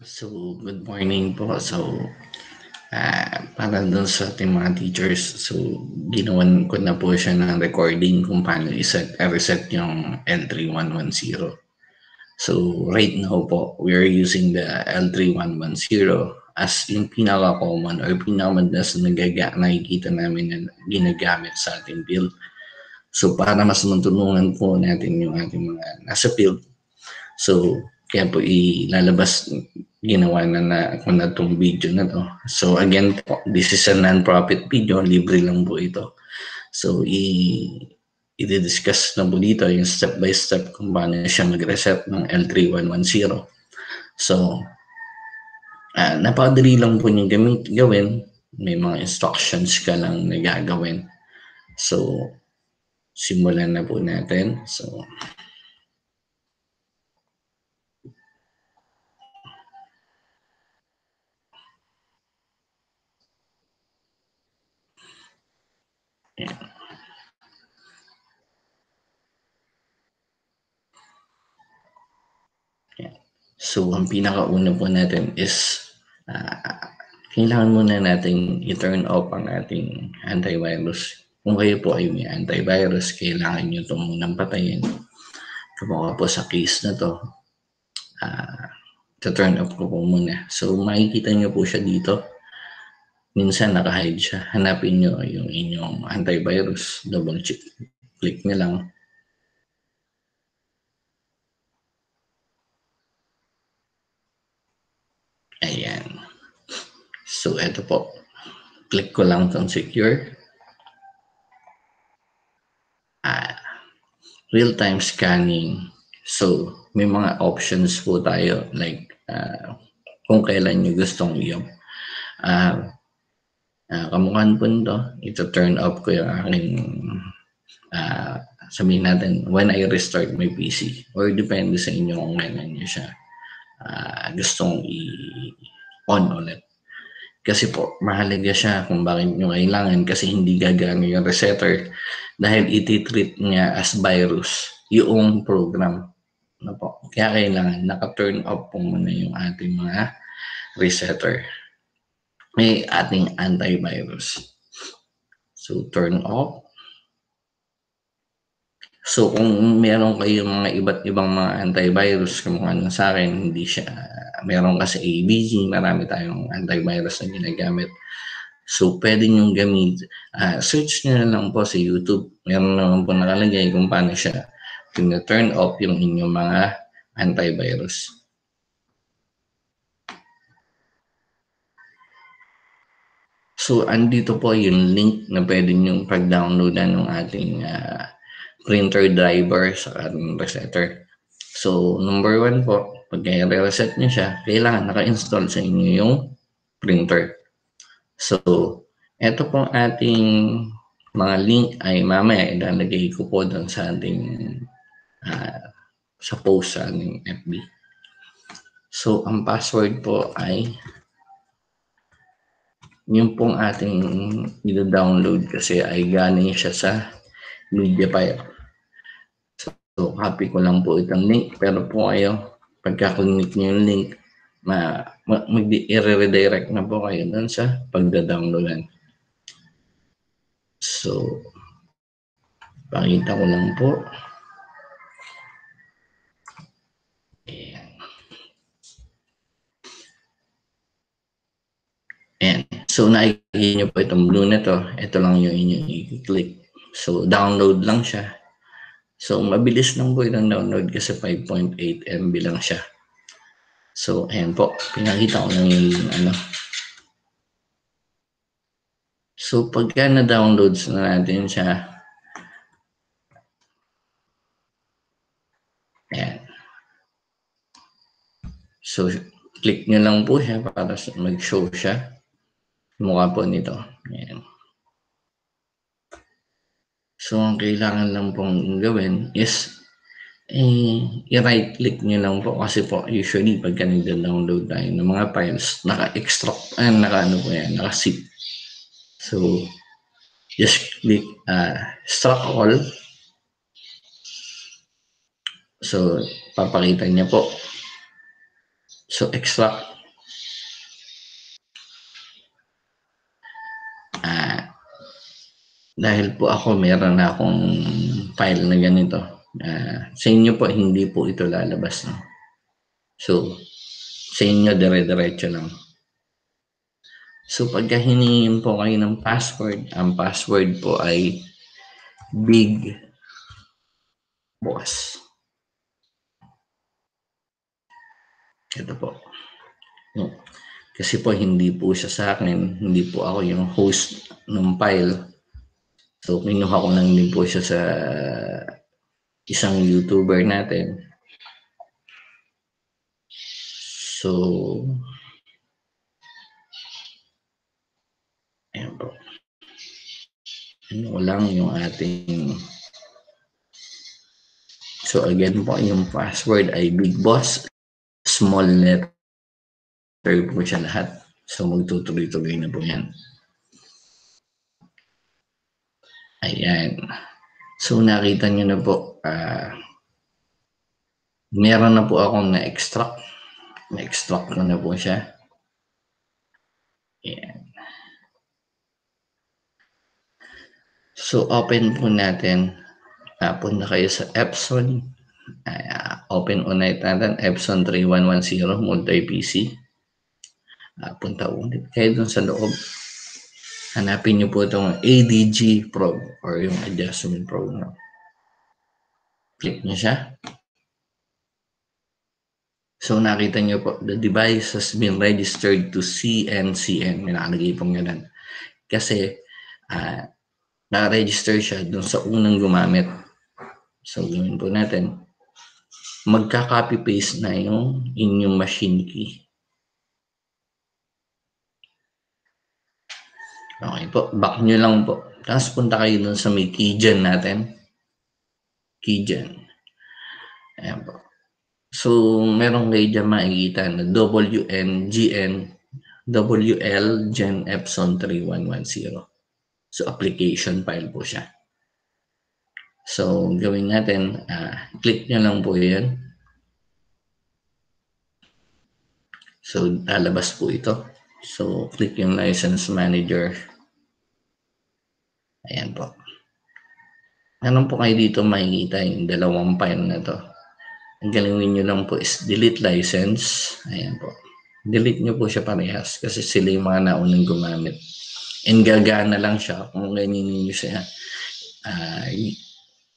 So, good morning po. So, uh, para dun sa ating mga teachers, so, ginawan ko na po siya ng recording kung paano iset, reset yung L3110. So, right now po, we are using the L3110 as yung pinaka-common or pinaka-madalas na nakikita namin na ginagamit sa ating build. So, para mas matulungan po natin yung ating mga nasa field. So, kaya po ilalabas, ginawa na na ako na itong video na to. So again po, this is a non-profit video, libre lang po ito. So i i-discuss na po dito yung step by step kung paano siya mag-reset ng L3110. So, uh, napakadali lang po yung gamit, gawin. May mga instructions ka lang na gagawin. So, simulan na po natin. So, Yan. So, ang pinakauna po natin is uh, kailangan muna natin i-turn off ang ating antivirus. Kung kayo po ay may antivirus, kailangan nyo ito munang patayin. Kumaka po sa case na to, uh, to-turn off ko po muna. So, makikita nyo po siya dito minsan naka-hide siya. Hanapin nyo yung inyong antivirus. Double check. Click nyo lang. Ayan. So, eto po. Click ko lang itong secure. Ah, real-time scanning. So, may mga options po tayo like uh, kung kailan nyo gustong i-up. Uh, uh, kamukhan po nito, ito turn off ko yung aking uh, sabihin natin when I restart my PC or depende sa inyo kung kailan nyo siya uh, gustong i-on ulit. Kasi po, mahalaga siya kung bakit nyo kailangan kasi hindi gagana yung resetter dahil iti-treat niya as virus yung program. Ano po? Kaya kailangan naka-turn off po muna yung ating mga resetter may ating antivirus. So, turn off. So, kung meron kayong mga iba't ibang mga antivirus, kung ano sa akin, hindi siya, meron kasi ABG, marami tayong antivirus na ginagamit. So, pwede nyo gamit, uh, search nyo na lang po sa YouTube. Meron naman po nakalagay kung paano siya turn off yung inyong mga antivirus. So, andito po yung link na pwede nyo pag-downloadan ng ating uh, printer driver sa ating resetter. So, number one po, pag i-reset nyo siya, kailangan naka-install sa inyo yung printer. So, ito po ating mga link ay mamaya ilalagay ko po doon sa ating uh, sa post sa ating FB. So, ang password po ay yung pong ating i-download kasi ay galing siya sa media file. So, copy ko lang po itong link. Pero po kayo, pagka-click nyo yung link, ma, ma mag-redirect na po kayo dun sa pagda-downloadan. So, pakita ko lang po. So, nakikita nyo po itong blue na to. Ito lang yung inyong i-click. So, download lang siya. So, mabilis lang po itong download kasi 5.8 MB lang siya. So, ayan po. Pinakita ko lang yung ano. So, pagka na-downloads na natin siya, ayan. So, click nyo lang po siya para mag-show siya mukha po nito. Ayan. So, ang kailangan lang pong gawin is eh, i-right click nyo lang po kasi po usually pagka nag-download tayo ng mga files, naka-extract, ah, naka-ano po yan, naka-zip. So, just click uh, extract all. So, papakita niya po. So, extract dahil po ako meron na akong file na ganito. Uh, sa inyo po, hindi po ito lalabas. No? So, sa inyo, dire-diretso lang. So, pagka hiningin po kayo ng password, ang password po ay big boss. Ito po. No. Kasi po hindi po siya sa akin, hindi po ako yung host ng file. So, kinuha ko po siya sa isang YouTuber natin. So, ayan po. Ano lang yung ating So again po, yung password ay Big Boss. Small letter po siya lahat. So magtutuloy-tuloy na po yan. Ayan. So nakita nyo na po, uh, meron na po akong na-extract. Na-extract ko na po siya. Ayan. So open po natin uh, punta kayo sa Epson. Uh, open ulit natin, Epson 3110 multi-PC. Uh, punta ulit kayo dun sa loob. Hanapin nyo po itong ADG Pro or yung adjustment program. Click nyo siya. So nakita nyo po, the device has been registered to CNCN. May nakalagay pong ganun. Kasi uh, na-register siya dun sa unang gumamit. So, gawin po natin. Magka-copy-paste na yung inyong machine key. Okay po. Back nyo lang po. Tapos punta kayo dun sa may keygen natin. Keygen. Ayan po. So, meron kayo dyan makikita na WNGN WL Gen Epson 3110. So, application file po siya. So, gawin natin, uh, click nyo lang po yan. So, lalabas po ito. So, click yung license manager. Ayan po. Anong po kayo dito makikita yung dalawang file na to? Ang galawin nyo lang po is delete license. Ayan po. Delete nyo po siya parehas kasi sila yung mga naunang gumamit. And gagana lang siya kung ganyan nyo siya uh,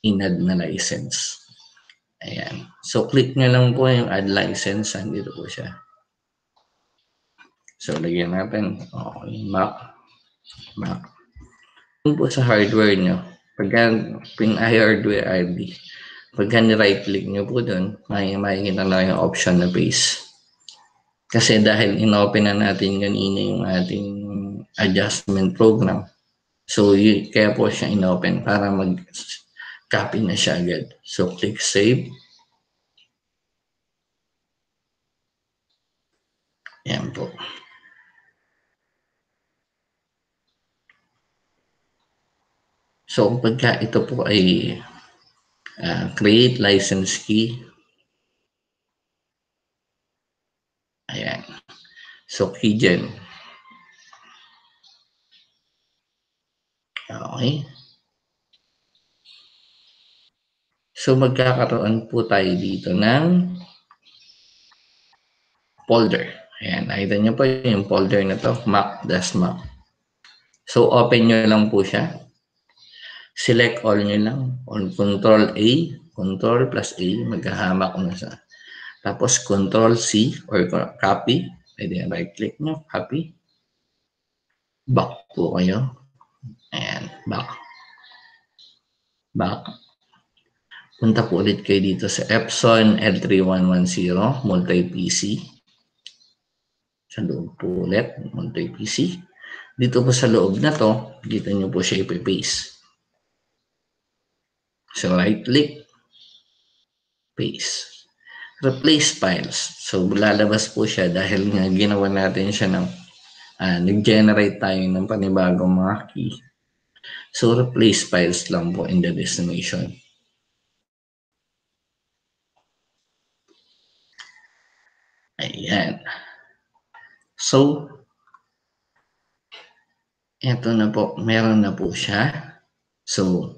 in-add na license. Ayan. So, click nyo lang po yung add license. Andito po siya. So, lagyan natin. Okay, Mac. Mac. Yun po sa hardware nyo. Pagka pin hardware ID, pagka ni-right click nyo po dun, may makikita lang yung option na paste. Kasi dahil inopen na natin kanina yung ating adjustment program, so y- kaya po siya inopen para mag copy na siya agad. So, click Save. Yan po. So, pagka ito po ay uh, create license key. Ayan. So, keygen. Okay. So magkakaroon po tayo dito ng folder. Ayan, nakita niyo po yung folder na to, map-map. So open nyo lang po siya. Select all nyo lang. On control A, control plus A, maghahamak na sa. Tapos control C or copy. Pwede right click nyo, copy. Back po kayo. Ayan, back. Back. Punta po ulit kayo dito sa Epson L3110 multi-PC. Sa loob po ulit, multi-PC. Dito po sa loob na to, dito nyo po siya ipipaste. So right click, paste. Replace files. So lalabas po siya dahil nga ginawa natin siya ng uh, nag-generate tayo ng panibagong mga key. So replace files lang po in the destination. Ayan. So, ito na po. Meron na po siya. So,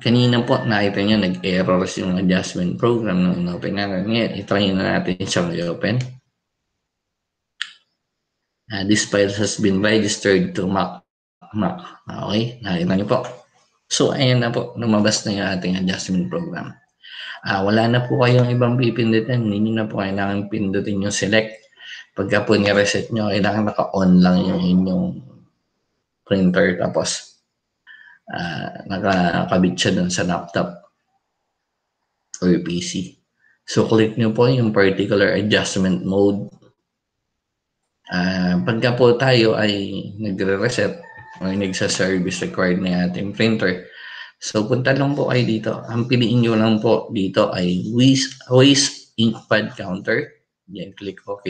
kanina po nakita nyo nag-errors yung adjustment program nung in-open natin. Ngayon, itry na natin siyang i-open. Uh, this file has been registered to Mac. Mac. Okay, nakita nyo po. So, ayan na po, lumabas na yung ating adjustment program. Uh, wala na po kayong ibang pipindutin. Hindi na po kailangan pindutin yung select. Pagka po ni-reset nyo, kailangan naka-on lang yung inyong printer. Tapos, uh, nakakabit siya dun sa laptop or PC. So, click nyo po yung particular adjustment mode. Uh, pagka po tayo ay nagre-reset o nagsa-service required na ating printer, So, punta lang po kayo dito. Ang piliin nyo lang po dito ay Waste, waste Ink Pad Counter. Yan, click OK.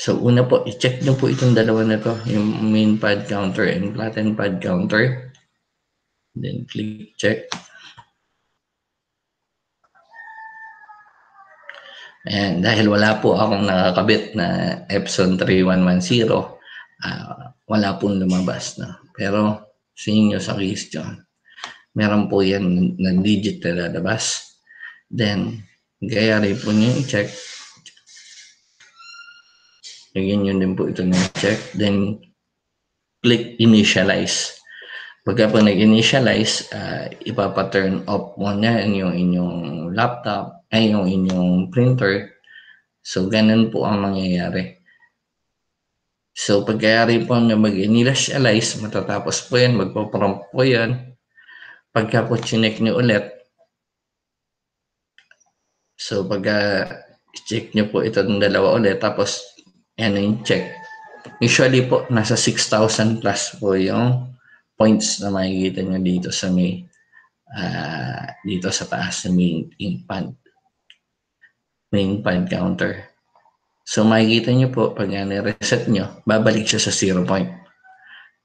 So, una po, i-check nyo po itong dalawa na to, yung main pad counter and flatten pad counter. Then, click check. And dahil wala po akong nakakabit na Epson 3110, uh, wala pong lumabas na. Pero sa inyo sa question, meron po yan na digit na lalabas. Then, gaya rin po nyo i-check. Lagyan nyo din po ito na check. Then, click initialize. Pagka po nag-initialize, uh, ipapa-turn off mo na yung inyong laptop, ay yung inyong printer. So, ganun po ang mangyayari. So, pagkayari po na mag-initialize, matatapos po yan, magpo-prompt po yan. Pagka po chinek nyo ulit, so pagka check nyo po ito ng dalawa ulit, tapos yung check. Usually po, nasa 6,000 plus po yung points na makikita nyo dito sa may uh, dito sa taas ng main, main pad main pad counter. So makikita nyo po, pag reset nyo, babalik siya sa zero point.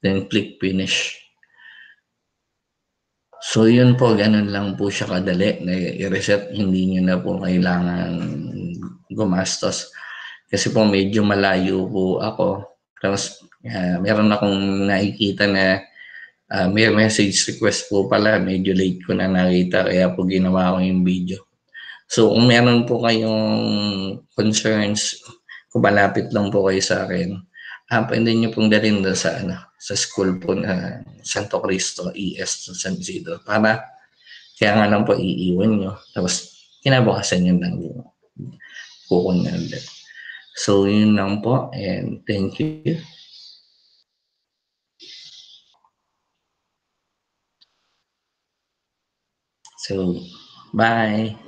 Then click finish. So yun po, ganun lang po siya kadali na i-reset. Hindi nyo na po kailangan gumastos. Kasi po medyo malayo po ako. Tapos uh, meron akong nakikita na uh, may message request po pala. Medyo late ko na nakita kaya po ginawa ko yung video. So kung meron po kayong concerns, kung malapit lang po kayo sa akin, ah, pwede nyo pong dalhin doon sa, ano, sa school po na Santo Cristo, ES, San Isidro, para kaya nga lang po iiwan nyo. Tapos, kinabukasan nyo lang yung kukunin ulit. So, yun lang po and thank you. So, bye.